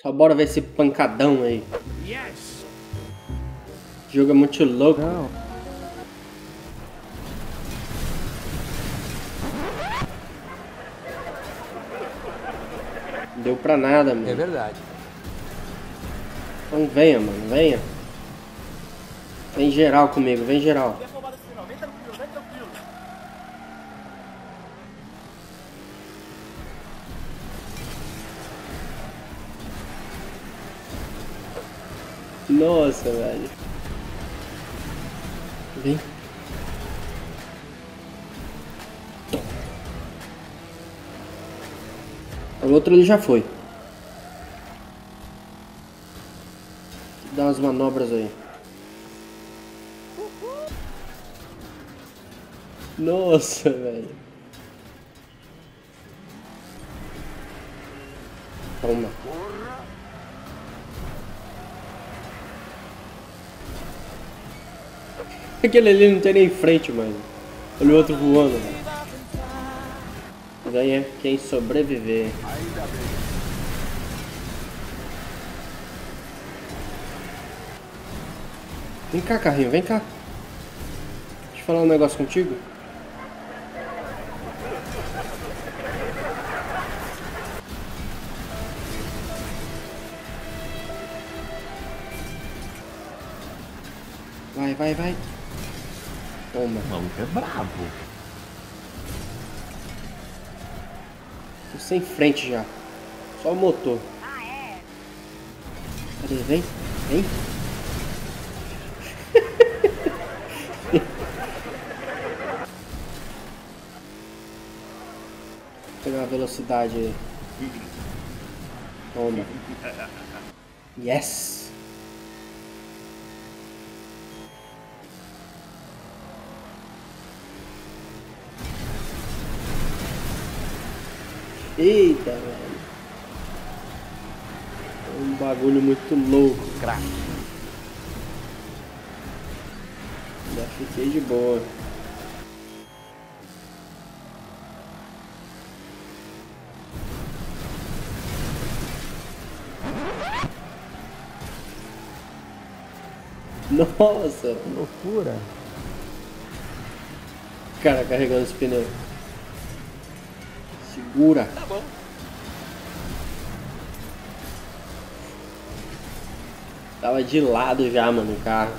Só bora ver esse pancadão aí. Yes. O jogo é muito louco. Não. Não deu pra nada, É mano. verdade. Então venha, mano, venha. Vem geral comigo, vem geral. Nossa, velho. Vem. O outro ele já foi. Dá umas manobras aí. Nossa, velho. Toma. Aquele ali não tem nem frente, mano. Olha o outro voando. Ganha quem sobreviver. Vem cá, carrinho, vem cá. Deixa eu falar um negócio contigo. Vai, vai, vai. Toma. O maluco é brabo. Tô sem frente já. Só o motor. Cadê? Vem, vem. Vou pegar a velocidade aí. Toma. Yes! Eita, velho. É um bagulho muito louco. Crack. Já fiquei de boa. Nossa, Loucura. cara carregando esse pneu. Segura. Tá bom. Tava de lado já, mano, o carro.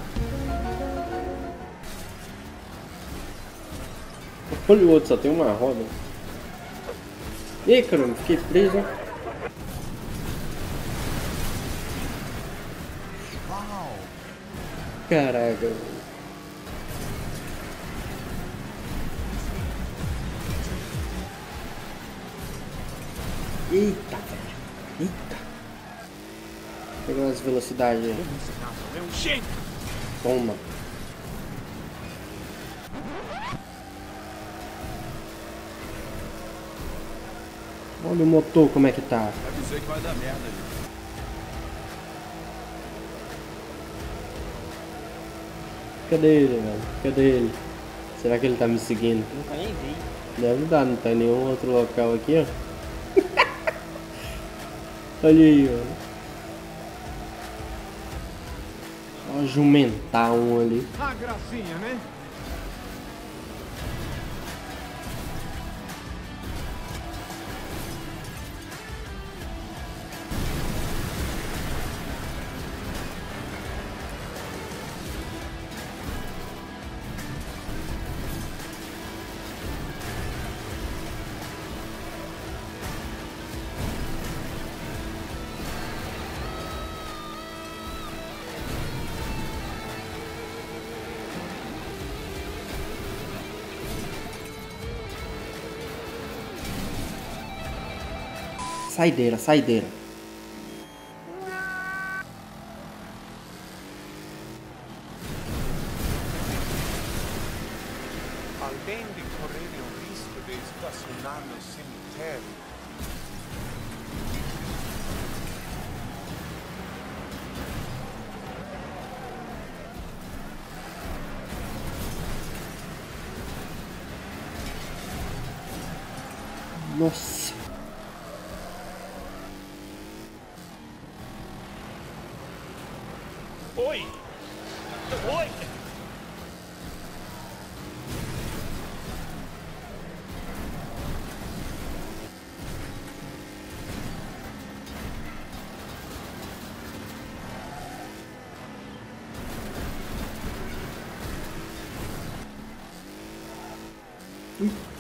Olha o outro, só tem uma roda. Ih, caramba, fiquei preso. Caraca. Eita, velho. Eita. Pegar umas velocidades aí. Toma. Olha o motor como é que tá. Avisei que vai dar merda ali. Cadê ele, velho? Cadê ele? Será que ele tá me seguindo? Nunca nem vi. Deve dar, não tem nenhum outro local aqui, ó. Olha aí, ó. Só jumentar um ali. Ah, gracinha, né? Saideira, saideira. Além de correr o risco de estacionar no cemitério, Nossa. Oi! Oi! Ooh.